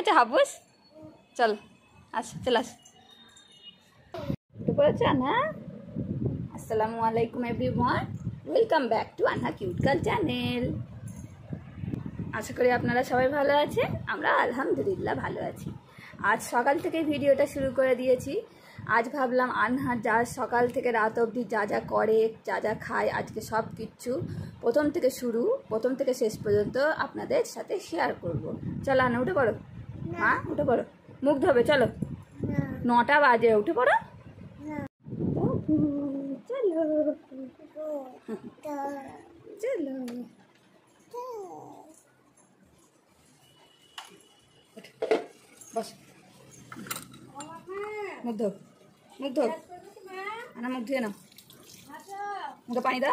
গেছে হাবুস? চল, আস চল, আস। আসসালামু আলাইকুম, everyone. Welcome back to Anha cute girl channel. আশা করি আপনারা সবাই ভালো আছেন, আমরা আলহামদুলিল্লাহ ভালো আছি। আজ সকাল থেকে ভিডিওটা শুরু করে দিয়েছি। আজ ভাবলাম আনহা যা সকাল থেকে রাত অবধি যা যা করে, যা যা খায়, আজকে সব কিচ্ছু প্রথম থেকে শুরু, প্রথম থেকে শেষ পর্যন্ত আপনাদের সাথে শেয়ার করব। চলো আনা উঠে পড়ো। মা উঠে পড়ো। মুখ ধোবে, চলো। নটা বাজে, উঠে পড়ো। চলো। চলো। বস। মুখ ধো মুখ ধো। আনা নাও। মুখে পানি দা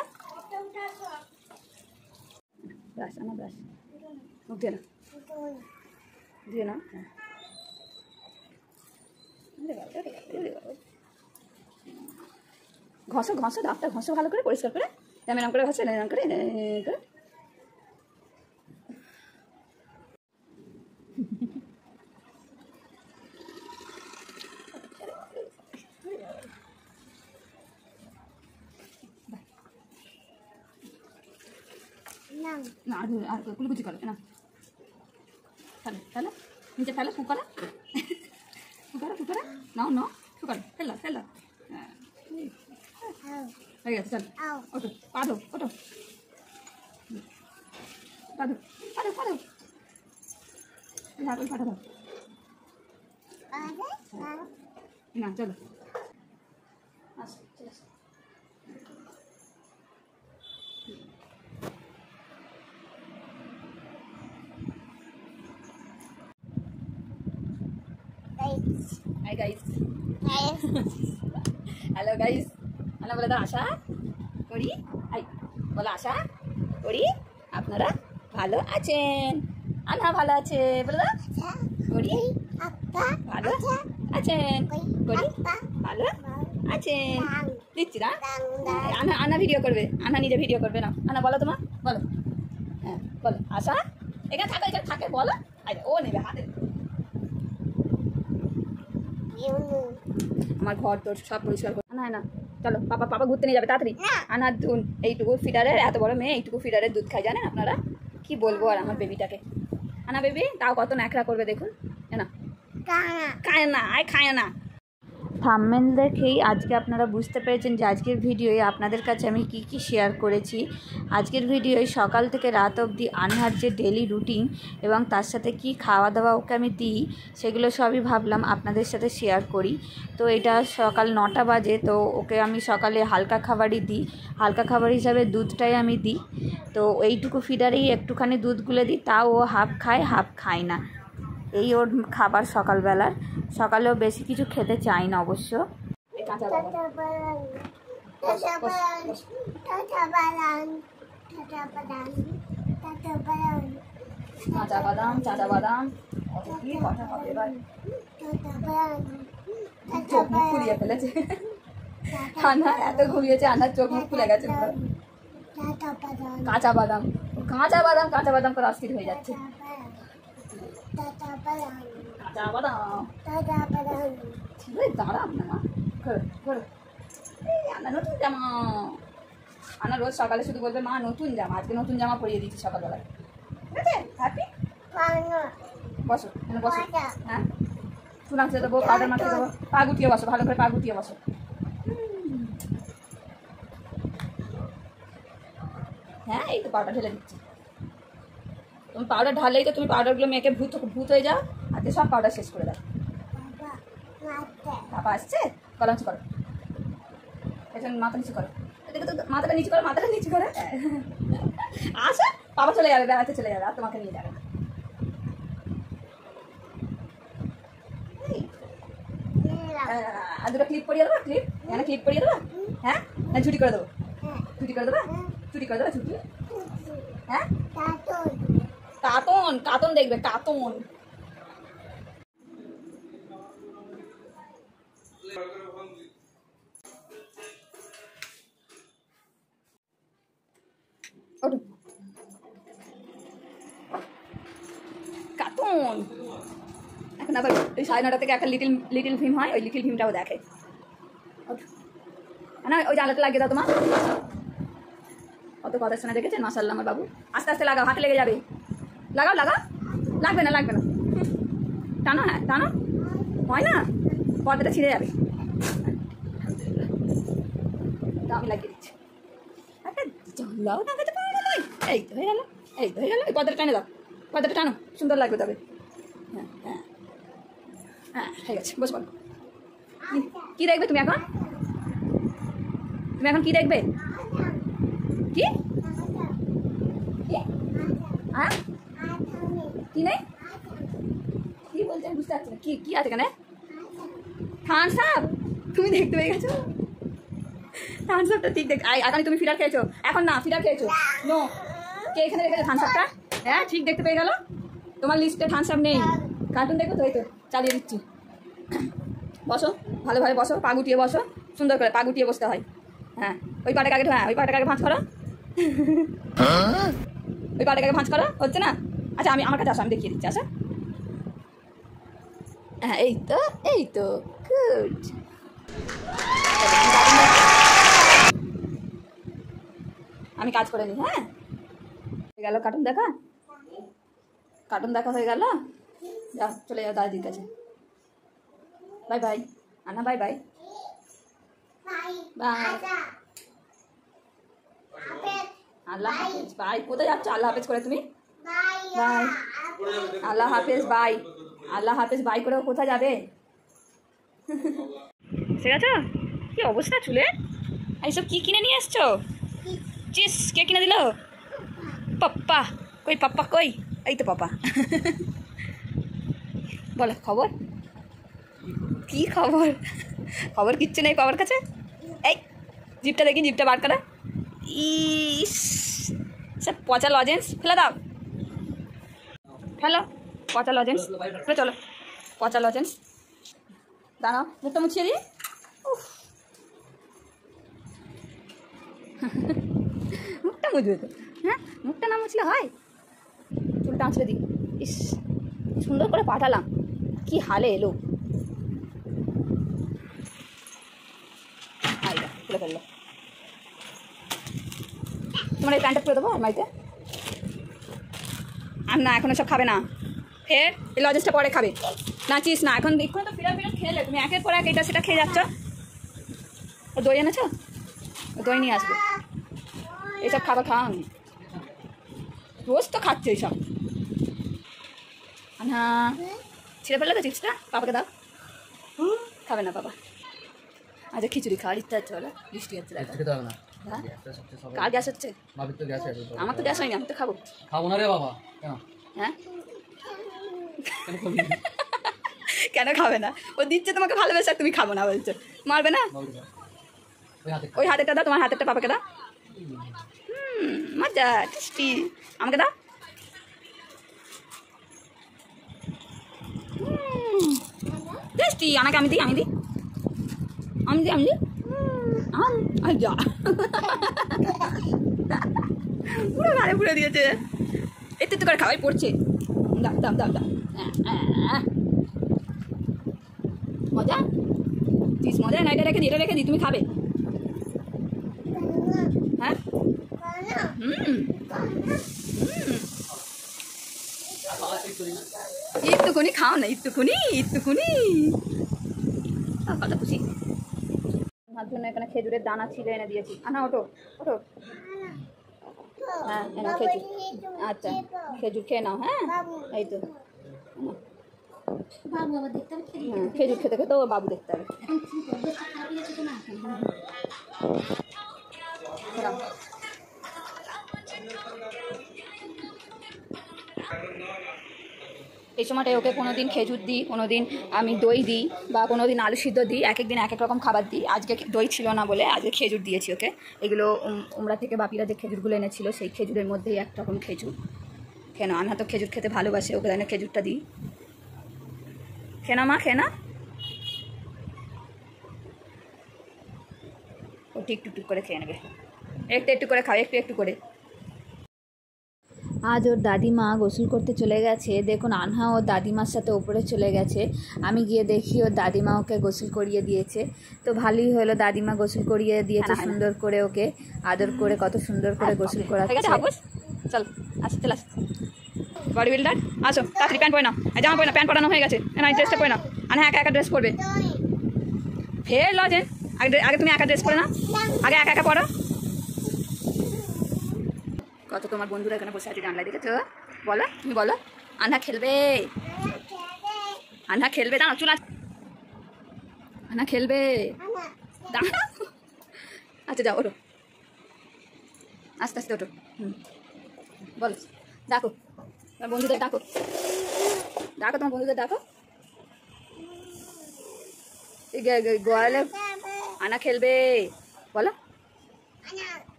ব্রাশ, আনা, ব্রাশ। মুখ ধুয়ে নাও। ধুয়ে বাবা। ঘষো ঘষো দাঁতটা ঘষো ভালো করে পরিষ্কার করে। এরকম করে ঘষো এরকম করে করে। না আর আর কুলকুচি করো না। ফেলো ফেলো নিচে ফেলো ফুকারা ফুকারা ফুকারা নাও নাও ফুকারা ফেলো ফেলো। হ্যাঁ। হয়ে গেছে চল। ওঠো পাধো ওঠো। পাধো পাধো পাধো লাগল পাঠা দাও না চলো। আসো। হাই গাইস হ্যালো গাইস আনা বলে দাও আশা করি হাই বলো আশা করি আপনারা ভালো আছেন আনা ভালো আছে বলে দাও করি ভালো আছেন করি ভালো আছেন দিচ্ছি না আনা আনা ভিডিও করবে আনা নিজে ভিডিও করবে না আনা বলো তোমার বলো হ্যাঁ বলো আশা এখানে থাকে এখানে থাকে বলো ও নেবে হাতে আমার ঘর তোর সব পরিষ্কার করে না না চলো পাপা পাপা ঘুরতে নিয়ে যাবে তাড়াতাড়ি। আনার ধুন এইটুকু ফিডারের এত বড় মেয়ে এইটুকু ফিডারের দুধ খায় জানেন আপনারা? কি বলব আর আমার বেবিটাকে? আনা বেবি তাও কত ন্যাকড়া করবে দেখুন। না। খায় না আয় খায় না। থামমেল দেখেই আজকে আপনারা বুঝতে পেরেছেন যে আজকের ভিডিওয়ে আপনাদের কাছে আমি কি কি শেয়ার করেছি। আজকের ভিডিওয়ে সকাল থেকে রাত অবধি আনহার যে ডেলি রুটিন এবং তার সাথে কি খাওয়া দাওয়া ওকে আমি দিই, সেগুলো সবই ভাবলাম আপনাদের সাথে শেয়ার করি। তো এটা সকাল নটা বাজে, তো ওকে আমি সকালে হালকা খাবারই দিই। হালকা খাবার হিসাবে দুধটাই আমি দিই। তো এইটুকু ফিডারেই একটুখানি দুধ গুলে দিই, তাও ও হাফ খায় হাফ খায় না। এই ওর খাবার সকালবেলার। সকালেও বেশি কিছু খেতে চাই না অবশ্য। কাঁচা বাদাম। কাঁচা বাদাম চাচা বাদাম। কত কি কথা হবে এবার। চোখ মুখ ফুলিয়ে ফেলেছে। আনা এত ঘুরিয়েছে আনার চোখ মুখ ফুলে গেছে কাঁচা বাদাম। কাঁচা বাদাম কাঁচা বাদাম করে অস্থির হয়ে যাচ্ছে। নতুন জামা আনা রোজ সকালে শুধু বলবে মা নতুন জামা আজকে নতুন জামা পরিয়ে দিচ্ছি সকালবেলায় ঠিক আছে হ্যাপি বসো এখানে বসো হ্যাঁ চুন আনতে দেবো পাউডার মাখিয়ে দেবো পা গুটিয়ে বসো ভালো করে পা গুটিয়ে বসো হ্যাঁ এই তো পাউডার ঢেলে দিচ্ছি। তুমি পাউডার ঢালেই তো, তুমি পাউডারগুলো মেখে ভূত ভূত হয়ে যাও, আর দিয়ে সব পাউডার শেষ করে দাও। বাবা আসছে? কলাঞ্চ করো। পেছন মাথা নিচু করো। এদিকে তো মাথাটা নিচু করো, মাথাটা নিচু করো। আসো, বাবা চলে যাবে, বেড়াতে চলে যাবে, আর তোমাকে নিয়ে যাবে আর দুটো ক্লিপ পরিয়ে দেবো ক্লিপ এখানে ক্লিপ পরিয়ে দেবো? হ্যাঁ? না ছুটি করে দেবো। ছুটি করে দেবো? ছুটি করে দেবো ছুটি হ্যাঁ? কাতন কাতন দেখবে, কাতন। কাতন। না আবার ওই সাড়ে নটা থেকে একটা লিটিল লিটিল ফিল্ম হয়, ওই লিটিল ফিল্মটাও দেখে। না ওই জানলাটা লাগিয়ে দাও তোমার। কত কথা শোনা দেখেছেন? মাসাল্লাহ আমার বাবু। আস্তে আস্তে লাগাও, হাতে লেগে যাবে। লাগাও লাগাও। লাগবে না লাগবে না। টানো হ্যাঁ টানো। হয় না? পর্দাটা ছিঁড়ে যাবে। আমি লাগিয়ে দিচ্ছি। একটা জানলাও এই তো হয়ে এই তো হয়ে গেল। এই দাও। পর্দাটা টানো, সুন্দর লাগবে তবে। হ্যাঁ হ্যাঁ। হ্যাঁ ঠিক আছে বস কি- দেখবে তুমি এখন? তুমি এখন কি দেখবে? কি? হ্যাঁ? কি নেই? কি বলছে বুঝতে পারছি না। কি কি আছে এখানে? থামস আপ তুমি দেখতে পেয়ে গেছো? থামস আপটা ঠিক দেখ আগামী তুমি ফিডার খেয়েছো। এখন না ফিডার খেয়েছো। নো কে এখানে রেখেছে থামস আপটা হ্যাঁ ঠিক দেখতে পেয়ে গেল। তোমার লিস্টে থামস আপ নেই। কার্টুন দেখো তো এই তো চালিয়ে দিচ্ছি। বসো ভালোভাবে বসো পা গুটিয়ে বসো সুন্দর করে পা গুটিয়ে বসতে হয়। হ্যাঁ ওই পাটাকে আগে হ্যাঁ ওই পাটাকে আগে ভাঁজ করো। ওই পাটাকে আগে ভাঁজ করো হচ্ছে না? আচ্ছা আমি আমার কাছে আসো আমি দেখিয়ে দিচ্ছি আচ্ছা? হ্যাঁ এই তো এই তো গুড আমি কাজ করে নিই হ্যাঁ? হয়ে গেল কার্টুন দেখা? কার্টুন দেখা হয়ে গেল? যা চলে যাও দাদির কাছে। Bye bye Ana bye bye bye আল্লাহ হাফেজ বাই কোথায় যাচ্ছ? আল্লাহ হাফেজ করে তুমি? বাই আল্লাহ হাফেজ বাই আল্লাহ হাফেজ বাই করেও কোথায় যাবে? ঠিক আছে? কি অবস্থা চুলে? এইসব কি কিনে নিয়ে এসছো? চিস কে কিনে দিল? পাপ্পা। কই পাপ্পা, কই? এই তো পাপা বলো, খবর? কি খবর? খবর কিচ্ছু নেই বাবার কাছে? এই, জিপটা দেখি, জিপটা বার করা। ইস সব পচা লজেন্স ফেলে দাও। ফেলো, পচা লজেন্স। চলো, পচা লজেন্স। দাঁড়াও, মুখটা মুছিয়ে দিই। মুখটা মুছবে তো। হ্যাঁ মুখটা না মুছলে হয়? চুলটা আঁচড়ে দিই। ইস, সুন্দর করে পাঠালাম কি হালে এলো। তোমার এই প্যান্টটা পুরো দেবো আর না, এখন সব খাবে না। ফের এই লজেন্সটা পরে খাবে। নাচিস না, এখন এক্ষুনি তো ফিরা ফিরা খেলে তুমি একের পর এক এটা সেটা খেয়ে যাচ্ছ। ও দই এনেছো? দই নিয়ে আসবে। এইসব খাবার খাওয়া রোজ তো খাচ্ছে এইসব না ছিঁড়ে ফেললে তো চিপসটা? বাবাকে দাও। খাবে না বাবা। আচ্ছা খিচুড়ি খাওয়ার ইচ্ছা হচ্ছে বলো। বৃষ্টি হচ্ছে না। হ্যাঁ? কার গ্যাস হচ্ছে? তো গ্যাস আমার তো গ্যাস হয়নি আমি তো খাব। খাব না রে বাবা। হ্যাঁ? কেন খাবি? না? ও দিচ্ছে তোমাকে ভালোবাসা তুমি খাব না বলছো। মারবে না? ওই হাতে ওই হাতেরটা দাও তোমার হাতেরটা পাপাকে দাও। হুম মজা টেস্টি। আমাকে দাও। টেস্টি। আমাকে আমি দিই আমি দিই। আমি দিই আমি দিই। আর যা। পুরো গাড়ি পুড়ে দিয়েছে। একটু একটু করে খাওয়াই পড়ছে। দাও দাও আহ, আহ। মজা? চিজ মজা না এটা রেখে দিই এটা রেখে দিই তুমি খাবে। হ্যাঁ? হুম। একটুকুনি খাও না একটুকুনি একটুকুনি কত খুশি। এখানে খেজুরের দানা ছিল এনে দিয়েছি। আনা ওটো ওটো হ্যাঁ খেজুর। আচ্ছা খেজুর খেয়ে নাও হ্যাঁ? এই তো হ্যাঁ খেজুর খেতে খেতে বাবু দেখতে হবে। এই সময়টায় ওকে কোনো দিন খেজুর দিই কোনো দিন আমি দই দিই বা কোনো দিন আলু সিদ্ধ দিই এক এক দিন এক এক রকম খাবার দিই। আজকে দই ছিল না বলে আজকে খেজুর দিয়েছি ওকে। এগুলো উম, উমরা থেকে বাপিরা যে খেজুরগুলো এনেছিল সেই খেজুরের মধ্যেই এক রকম খেজুর। কেন আমি হয়তো খেজুর খেতে ভালোবাসি ওকে তাই খেজুরটা দিই। খেনা মা খেনা? ও একটু একটু করে খেয়ে নেবে। একটু একটু করে খাও একটু একটু করে। আজ ওর দাদিমা গোসল করতে চলে গেছে। দেখুন আনহা ওর দাদিমার সাথে ওপরে চলে গেছে। আমি গিয়ে দেখি ওর দাদিমা ওকে গোসল করিয়ে দিয়েছে। তো ভালোই হলো দাদিমা গোসল করিয়ে দিয়েছে সুন্দর করে ওকে। আদর করে কত সুন্দর করে গোসল করাচ্ছে। চল আসো চল আসো বডি বিল্ডার আসো তাড়াতাড়ি প্যান্ট পরে না জামা পরে না প্যান্ট পরানো হয়ে গেছে। না ড্রেসটা পরে না আর হ্যাঁ একা একা ড্রেস পরবে। ফের লজেন আগে আগে তুমি একা ড্রেস পরে না আগে একা একা পড়ো কত তোমার বন্ধুরা এখানে বসে আছে জানলা দেখেছ? বলো, তুমি বলো। আন্না খেলবে। আন্না খেলবে, দাঁড়াও, চুল আন্না খেলবে। দাঁড়াও। আচ্ছা যাও, ওঠো। আস্তে আস্তে, ওঠো। হুম। বলো। ডাকো। তোমার বন্ধুদের ডাকো। ডাকো, তোমার বন্ধুদের ডাকো। গোয়ালে আনা খেলবে। বলো।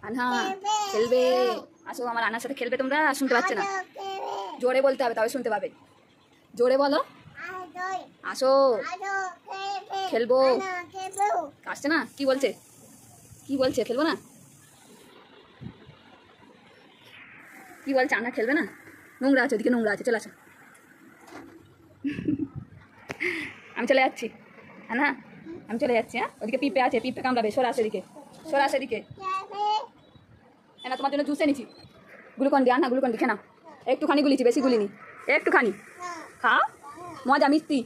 আনা খেলবে। আসো আমার আনার সাথে খেলবে তোমরা শুনতে পাচ্ছে না। জোরে বলতে হবে তবে শুনতে পাবে। জোরে বলো। আসো। খেলব। আসছে না? কি বলছে? কি বলছে? খেলব না? কি বলছে? আনা খেলবে না? নোংরা আছে ওদিকে নোংরা আছে। চলে আসো। আমি চলে যাচ্ছি। হ্যাঁ আমি চলে যাচ্ছি হ্যাঁ? ওদিকে পিঁপে আছে পিঁপে কামড়াবে। সরা আসে এদিকে। সরা আসে এদিকে। না তোমার জন্য জুসে নিচ্ছি গ্লুকন দি, আনা গ্লুকন দি খেনা একটুখানি গুলিছি বেশি গুলিনি। একটুখানি। খাও মজা, মিষ্টি।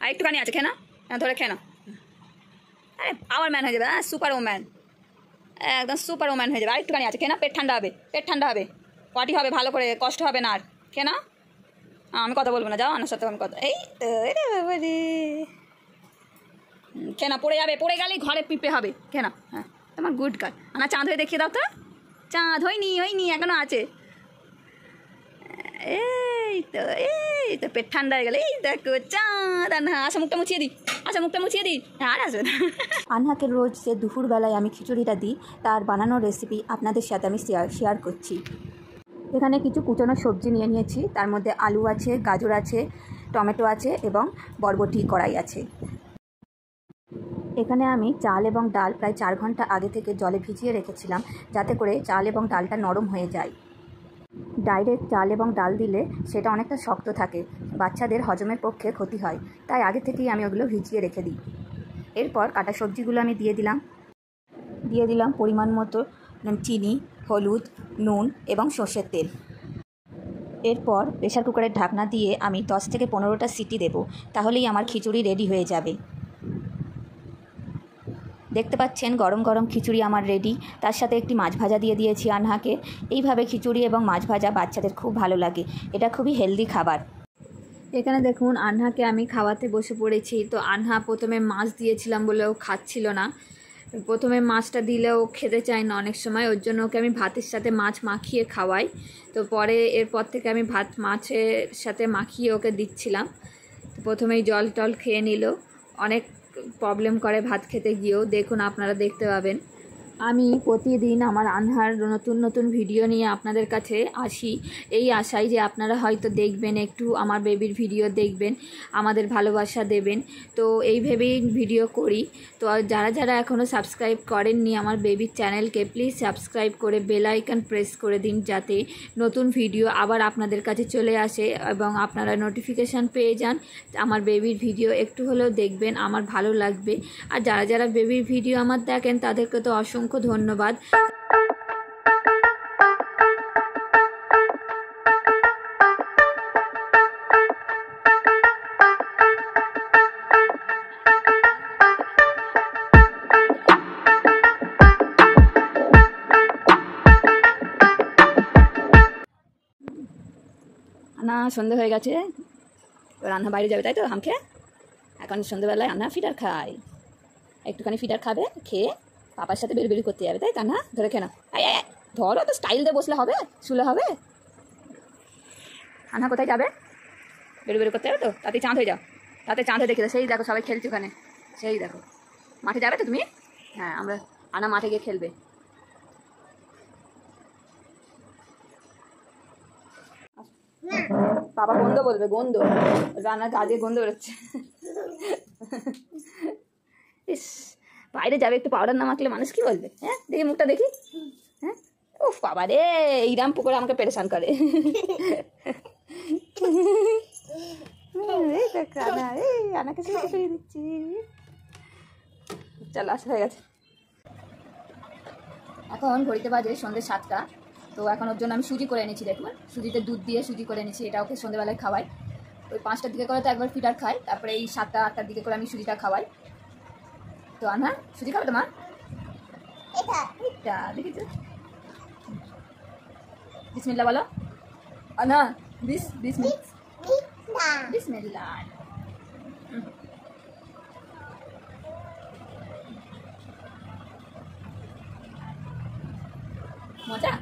আর একটুখানি আছে খেনা হ্যাঁ ধরে খেনা আরে পাওয়ার ম্যান হয়ে যাবে হ্যাঁ সুপার ওম্যান একদম সুপার ওম্যান হয়ে যাবে। আর একটুখানি আছে খেনা পেট ঠান্ডা হবে, পেট ঠান্ডা হবে। পটি হবে, ভালো করে, কষ্ট হবে না আর। খেনা আমি কথা বলব না, যাও আমার সাথে আমি কথা এই রে কেনা, পড়ে যাবে, পড়ে গেলেই ঘরে পিঁপে হবে, কেনা হ্যাঁ তোমার গুড গার্ল আমার চাঁদ হয়ে দেখিয়ে দাও তো। চাঁদ, হয়নি হয়নি, এখনও আছে। এই তো এই তো, পেট ঠান্ডা হয়ে গেলে। এই দেখো, চাঁদ না আসা, মুখটা মুছিয়ে দিই, আসা, মুখটা মুছিয়ে দিই। আর আসবে আনহাকে রোজ যে দুপুরবেলায় আমি খিচুড়িটা দিই, তার বানানোর রেসিপি আপনাদের সাথে আমি শেয়ার শেয়ার করছি। এখানে কিছু কুচনো সবজি নিয়ে নিয়েছি। তার মধ্যে আলু আছে, গাজর আছে, টমেটো আছে এবং বরবটি, কড়াই আছে। এখানে আমি চাল এবং ডাল প্রায় চার ঘণ্টা আগে থেকে জলে ভিজিয়ে রেখেছিলাম যাতে করে চাল এবং ডালটা নরম হয়ে যায়। ডাইরেক্ট চাল এবং ডাল দিলে সেটা অনেকটা শক্ত থাকে, বাচ্চাদের হজমের পক্ষে ক্ষতি হয়, তাই আগে থেকেই আমি ওগুলো ভিজিয়ে রেখে দিই। এরপর কাটা সবজিগুলো আমি দিয়ে দিলাম। দিয়ে দিলাম পরিমাণ মতো চিনি, হলুদ, নুন এবং সর্ষের তেল। এরপর প্রেশার কুকারের ঢাকনা দিয়ে আমি দশ থেকে পনেরোটা সিটি দেব, তাহলেই আমার খিচুড়ি রেডি হয়ে যাবে। দেখতে পাচ্ছেন গরম গরম খিচুড়ি আমার রেডি তার সাথে একটি মাছ ভাজা দিয়ে দিয়েছি আনহাকে। এইভাবে খিচুড়ি এবং মাছ ভাজা বাচ্চাদের খুব ভালো লাগে। এটা খুবই হেলদি খাবার। এখানে দেখুন, আনহাকে আমি খাওয়াতে বসে পড়েছি। তো আনহা প্রথমে মাছ দিয়েছিলাম বলে ও খাচ্ছিল না। প্রথমে মাছটা দিলেও খেতে চায় না অনেক সময়। ওর জন্য ওকে আমি ভাতের সাথে মাছ মাখিয়ে খাওয়াই। তো পরে এরপর থেকে আমি ভাত মাছের সাথে মাখিয়ে ওকে দিচ্ছিলাম। প্রথমেই জল টল খেয়ে নিল। অনেক প্রবলেম করে ভাত খেতে গিয়েও দেখুন আপনারা দেখতে পাবেন। আমি প্রতিদিন আমার আনহার নতুন নতুন ভিডিও নিয়ে আপনাদের কাছে আসি। এই আশায় যে আপনারা হয়তো দেখবেন, একটু আমার বেবির ভিডিও দেখবেন, আমাদের ভালোবাসা দেবেন। তো এই ভেবেই ভিডিও করি। তো যারা যারা এখনও সাবস্ক্রাইব করেননি আমার বেবির চ্যানেলকে, প্লিজ সাবস্ক্রাইব করে বেল আইকন প্রেস করে দিন যাতে নতুন ভিডিও আবার আপনাদের কাছে চলে আসে এবং আপনারা নোটিফিকেশান পেয়ে যান। আমার বেবির ভিডিও একটু হলেও দেখবেন, আমার ভালো লাগবে। আর যারা যারা বেবির ভিডিও আমার দেখেন, তাদেরকে তো অসংখ্য ধন্যবাদ। না সন্ধে হয়ে গেছে। রান্না বাইরে যাবে, তাই তো হামকে এখন সন্ধ্যেবেলায় রান্না ফিডার খাই একটুখানি ফিডার খাবে, খেয়ে পাপার সাথে বেরোবেরি করতে যাবে তাই তা না? ধরে এই, ধরো তো স্টাইল দিয়ে বসলে হবে শুলে হবে। আনা কোথায় যাবে? বেরো বেরো করতে যাবে তো? তাতে চাঁদ হয়ে যাও। তাতে চাঁদ হয়ে দেখে। সেই দেখো সবাই খেলছে ওখানে। সেই দেখো। মাঠে যাবে তো তুমি? হ্যাঁ আমরা আনা মাঠে গিয়ে খেলবে। বাবা গন্ধ বলবে গন্ধ। রান্নার কাজে গন্ধ বেরোচ্ছে। বাইরে যাবে, একটু পাউডার না মাখলে মানুষ কি বলবে? হ্যাঁ? দেখি মুখটা দেখি। হ্যাঁ? ও বাবা রে এইরাম পুকুরে আমাকে পেরেশান করে। দিচ্ছি। চল আসা হয়ে গেছে। এখন ঘড়িতে বাজে সন্ধ্যে সাতটা। তো এখন ওর জন্য আমি সুজি করে এনেছি দেখুন সুজিতে দুধ দিয়ে সুজি করে এনেছি, এটা ওকে সন্ধ্যেবেলায় খাওয়াই। ওই পাঁচটার দিকে করে তো একবার ফিটার খাই তারপরে এই সাতটা, আটটার দিকে করে আমি সুজিটা খাওয়াই। তো আনা সুজি খাবে তোমার? এটা। দেখি তো। বিসমিল্লা বলো। আনা বিস বিসমিল বিসমিল্লা হুম। মজা?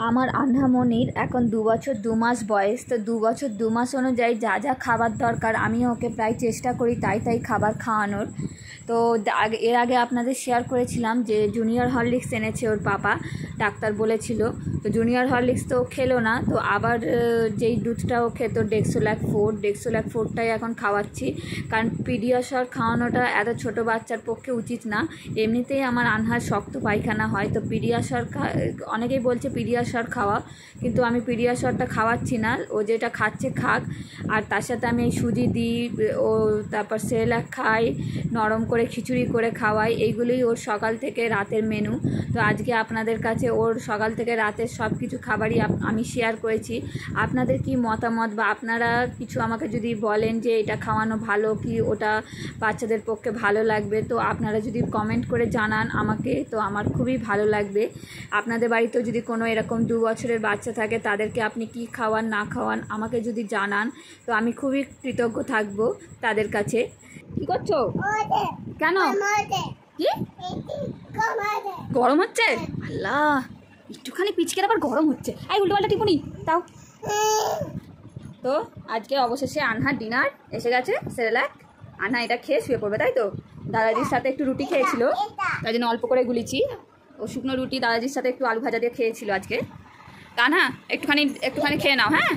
আমার আন্নামণির এখন দু বছর, দু মাস বয়স, তো দু বছর, দু মাস অনুযায়ী যা যা খাবার দরকার, আমি ওকে প্রায় চেষ্টা করি তাই তাই খাবার খাওয়ানোর। তো এর আগে আপনাদের শেয়ার করেছিলাম যে জুনিয়র হরলিক্স এনেছে ওর পাপা, ডাক্তার বলেছিল। তো জুনিয়র হরলিক্স তো খেলো না, তো আবার যেই দুধটা ও খেত ডেক্সোল্যাক ফোর ডেক্সোল্যাক ফোরটাই এখন খাওয়াচ্ছি। কারণ পিডিয়াশর খাওয়ানোটা এত ছোট বাচ্চার পক্ষে উচিত না। এমনিতেই আমার আনহার শক্ত পায়খানা হয়, তো পিডিয়াশর খা- অনেকেই বলছে পিডিয়াশর খাওয়া। কিন্তু আমি পিডিয়াশরটা খাওয়াচ্ছি না। ও যেটা খাচ্ছে খাক। আর তার সাথে আমি সুজি দিই, ও তারপর সেরেলাক খাই, নরম করে খিচুড়ি করে খাওয়াই। এইগুলোই ওর সকাল থেকে রাতের মেনু তো আজকে আপনাদের কাছে ওর সকাল থেকে রাতের সব কিছু খাবারই আমি শেয়ার করেছি। আপনাদের কি মতামত বা আপনারা কিছু আমাকে যদি বলেন যে এটা খাওয়ানো ভালো, কি ওটা বাচ্চাদের পক্ষে ভালো লাগবে? তো আপনারা যদি কমেন্ট করে জানান আমাকে, তো আমার খুবই ভালো লাগবে। আপনাদের বাড়িতেও যদি কোনো এরকম দু বছরের বাচ্চা থাকে তাদেরকে আপনি কি খাওয়ান না খাওয়ান আমাকে যদি জানান তো আমি খুবই কৃতজ্ঞ থাকব তাদের কাছে। কি করছ? কেন? কি? গরম হচ্ছে? আল্লাহ একটুখানি পিচকের আবার গরম হচ্ছে। এই উল্টো পাল্টা টিপুনি তাও তো আজকে অবশেষে আনহার ডিনার এসে গেছে সেরেলাক আনহা এটা খেয়ে শুয়ে পড়বে তাই তো? দাদাজির সাথে একটু রুটি খেয়েছিল। তাই জন্য অল্প করে গুলিছি। ও শুকনো রুটি দাদাজির সাথে একটু আলু ভাজা দিয়ে খেয়েছিল আজকে। কানহা, একটুখানি একটুখানি খেয়ে নাও হ্যাঁ?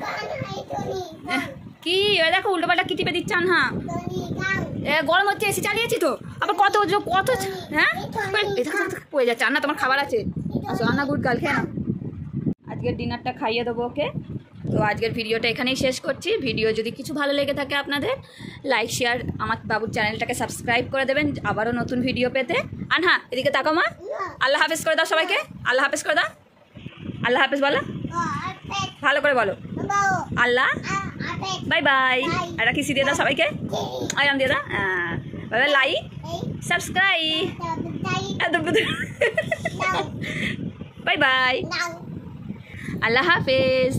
কি, এ দেখো উল্টো পাল্টা কি টিপে দিচ্ছে আনহা এ, গরম হচ্ছে, এসি চালিয়েছি তো। আবার কত কত হ্যাঁ? পড়ে যাচ্ছে। আন্না, তোমার খাবার আছে? আসো, আন্না, গুড গাল খেয়ে নাও। আজকের ডিনারটা খাইয়ে দেবো, ওকে? তো আজকের ভিডিওটা এখানেই শেষ করছি। ভিডিও যদি কিছু ভালো লেগে থাকে আপনাদের, লাইক, শেয়ার, আমার বাবুর চ্যানেলটাকে সাবস্ক্রাইব করে দেবেন আবারও নতুন ভিডিও পেতে। আনহা এদিকে তাকো মা। আল্লাহ হাফেজ করে দাও সবাইকে। আল্লাহ হাফেজ করে দাও। আল্লাহ হাফেজ বলো। ভালো করে বলো। আল্লাহ। বাই বাই আর কিসি দিয়ে দাও সবাইকে। আয়াম দিয়ে দা দাও লাইক সাবস্ক্রাইব বাই বাই আল্লাহ হাফেজ।